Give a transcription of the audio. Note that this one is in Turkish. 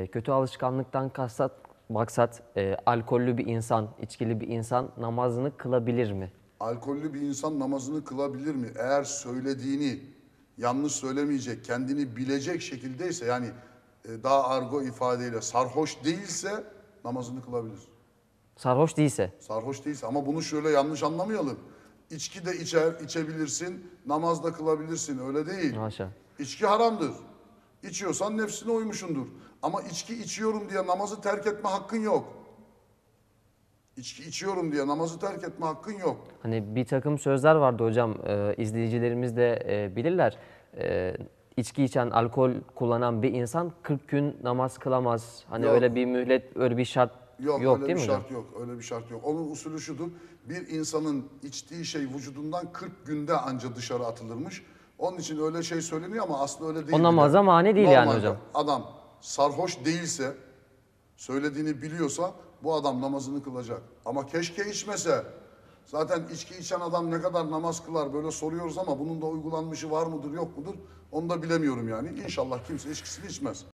E, Kötü alışkanlıktan kastat, maksat e, alkollü bir insan, içkili bir insan namazını kılabilir mi? Alkollü bir insan namazını kılabilir mi? Eğer söylediğini yanlış söylemeyecek, kendini bilecek şekildeyse yani e, daha argo ifadeyle sarhoş değilse namazını kılabilir. Sarhoş değilse. Sarhoş değilse ama bunu şöyle yanlış anlamayalım. İçki de içer, içebilirsin, namaz da kılabilirsin öyle değil. Haşa. İçki haramdır. İçiyorsan nefsine uymuşundur. Ama içki içiyorum diye namazı terk etme hakkın yok. İçki içiyorum diye namazı terk etme hakkın yok. Hani bir takım sözler vardı hocam, e, izleyicilerimiz de e, bilirler. E, içki içen, alkol kullanan bir insan 40 gün namaz kılamaz. Hani Yok. öyle bir mühlet, öyle bir şart yok, Yok, öyle değil bir mi hocam? şart yok. Öyle bir şart yok. Onun usulü şudur. Bir insanın içtiği şey vücudundan 40 günde anca dışarı atılırmış. Onun için öyle şey söyleniyor ama aslı öyle değil. O namaza mani değil yani normalde hocam. Adam sarhoş değilse, söylediğini biliyorsa bu adam namazını kılacak. Ama keşke içmese. Zaten içki içen adam ne kadar namaz kılar böyle soruyoruz ama bunun da uygulanmışı var mıdır yok mudur onu da bilemiyorum yani. İnşallah kimse içkisini içmez.